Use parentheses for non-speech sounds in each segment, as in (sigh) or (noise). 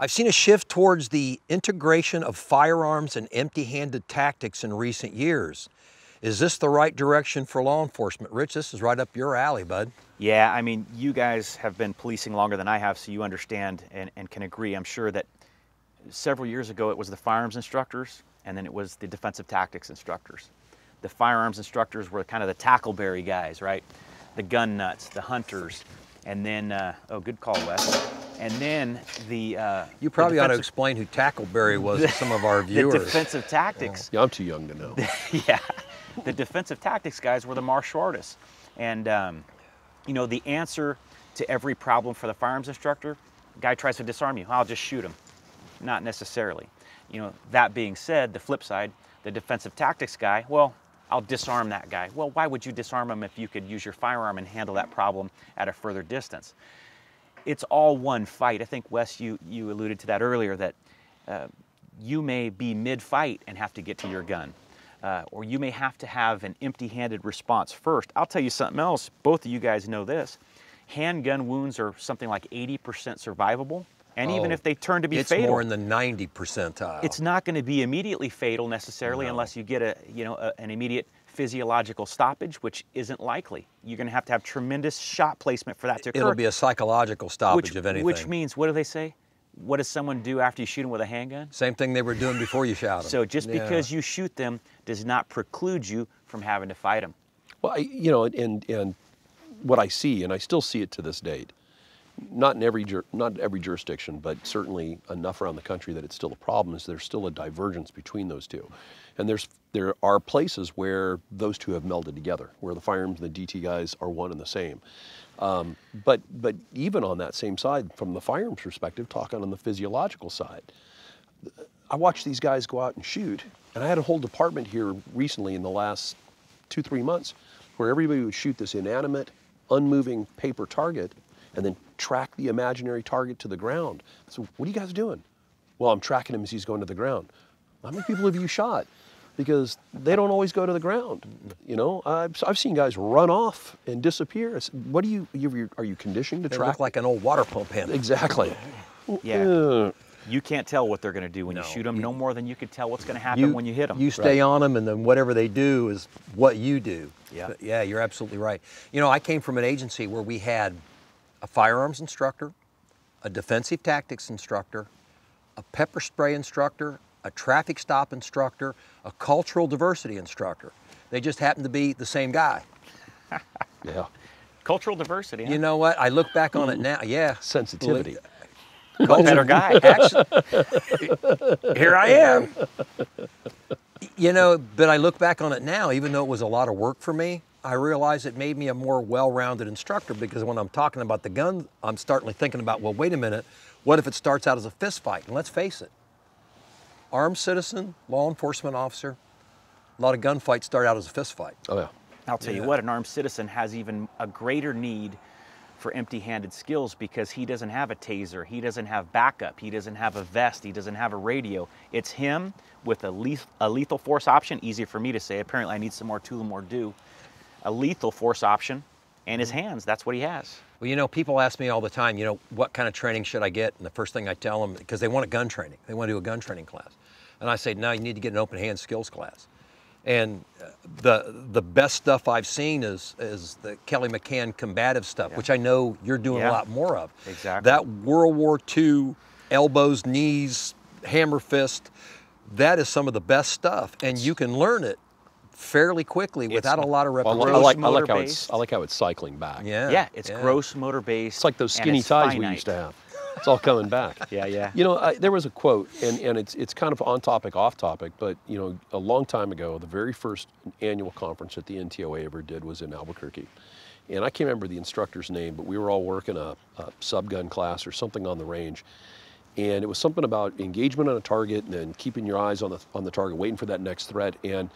I've seen a shift towards the integration of firearms and empty-handed tactics in recent years. Is this the right direction for law enforcement? Rich, this is right up your alley, bud. Yeah, I mean, you guys have been policing longer than I have, so you understand and, and can agree. I'm sure that several years ago it was the firearms instructors and then it was the defensive tactics instructors. The firearms instructors were kind of the tackleberry guys, right? The gun nuts, the hunters, and then, uh, oh, good call, Wes. And then the uh, You probably the ought to explain who Tackleberry was to some of our (laughs) viewers. the defensive tactics Yeah, I'm too young to know. (laughs) yeah, the defensive tactics guys were the martial artists. And, um, you know, the answer to every problem for the firearms instructor, guy tries to disarm you, I'll just shoot him. Not necessarily. You know, that being said, the flip side, the defensive tactics guy, well, I'll disarm that guy. Well, why would you disarm him if you could use your firearm and handle that problem at a further distance? It's all one fight. I think, Wes, you, you alluded to that earlier, that uh, you may be mid-fight and have to get to your gun. Uh, or you may have to have an empty-handed response first. I'll tell you something else. Both of you guys know this. Handgun wounds are something like 80% survivable. And even Oh, if they turn to be it's fatal, more in the 90 percentile. it's not going to be immediately fatal necessarily unless you get a you know a, an immediate physiological stoppage, which isn't likely. You're going to have to have tremendous shot placement for that to occur. It'll be a psychological stoppage which, of anything. which means what do they say? What does someone do after you shoot them with a handgun? Same thing they were doing before you shot them. So just because you shoot them does not preclude you from having to fight them. Well, I, you know, and and what I see, and I still see it to this date, not in every not every jurisdiction, but certainly enough around the country that it's still a problem. Is there's still a divergence between those two, and there's there are places where those two have melded together, where the firearms and the DT guys are one and the same. Um, but but even on that same side, from the firearms perspective, talking on the physiological side, I watch these guys go out and shoot, and I had a whole department here recently in the last two, three months where everybody would shoot this inanimate, unmoving paper target and then track the imaginary target to the ground. So, what are you guys doing? Well, I'm tracking him as he's going to the ground. How many people have you shot? Because they don't always go to the ground. You know, I've, I've seen guys run off and disappear. It's- What do you, you are you conditioned to they track? look like an old water pump handle. exactly. Yeah. Uh, You can't tell what they're going to do when No. you shoot them, no more than you could tell what's going to happen when you hit them. You stay on them, and then whatever they do is what you do. Yeah. But yeah, you're absolutely right. You know, I came from an agency where we had a firearms instructor, a defensive tactics instructor, a pepper spray instructor, a traffic stop instructor, a cultural diversity instructor. They just happened to be the same guy. (laughs) yeah. Cultural diversity. huh? You know what? I look back on it now. Yeah. Sensitivity. better guy. (laughs) Actually, here I am. You know, but I look back on it now, even though it was a lot of work for me, I realize it made me a more well-rounded instructor because when I'm talking about the gun, I'm starting thinking about, well, wait a minute, what if it starts out as a fist fight? And let's face it, armed citizen, law enforcement officer, a lot of gunfights start out as a fist fight. Oh yeah. I'll tell you what, an armed citizen has even a greater need for empty-handed skills because he doesn't have a taser, he doesn't have backup, he doesn't have a vest, he doesn't have a radio. It's him with a, leth- a lethal force option, easy for me to say, apparently I need some more tool, more do. A lethal force option and his hands, that's what he has. Well, you know, people ask me all the time, you know, what kind of training should I get? And the first thing I tell them, because they want a gun training, they want to do a gun training class. And I say, no, you need to get an open hand skills class. And uh, the the best stuff I've seen is is the Kelly McCann combative stuff, which I know you're doing Yeah. a lot more of. Exactly. That World War II elbows, knees, hammer fist, that is some of the best stuff, and you can learn it fairly quickly without a lot of Well, I, repetition. I like, I motor like how it's. I like how it's cycling back. yeah, Yeah, it's gross motor based. It's like those skinny it's ties we used to have. It's all coming back. (laughs) Yeah, yeah. You know, I, there was a quote, and, and it's it's kind of on topic, off topic, but you know, a long time ago, the very first annual conference that the NTOA ever did was in Albuquerque, and I can't remember the instructor's name, but we were all working a, a subgun class or something on the range, and it was something about engagement on a target and then keeping your eyes on the on the target, waiting for that next threat, and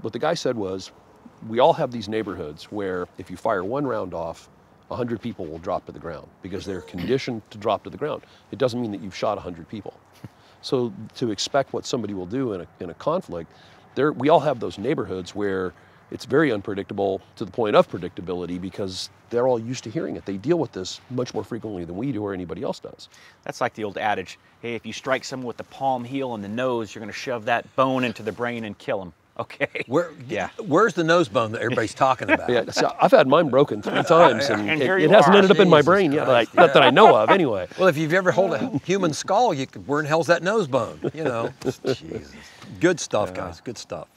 what the guy said was, we all have these neighborhoods where if you fire one round off, 100 people will drop to the ground because they're conditioned to drop to the ground. It doesn't mean that you've shot 100 people. So to expect what somebody will do in a, in a conflict, there, we all have those neighborhoods where it's very unpredictable to the point of predictability because they're all used to hearing it. They deal with this much more frequently than we do or anybody else does. That's like the old adage hey, if you strike someone with the palm heel and the nose, you're going to shove that bone into the brain and kill them. (laughs) Okay. Where, Yeah. Where's the nose bone that everybody's talking (laughs) about? Yeah, so I've had mine broken three (laughs) times, and, And it, it hasn't ended up in my Jesus brain yet. That I, Christ, Not that I know of, anyway. Well, if you've ever held a human skull, you could, where in hell's that nose bone? You know. Jesus. Good stuff, guys. Good stuff.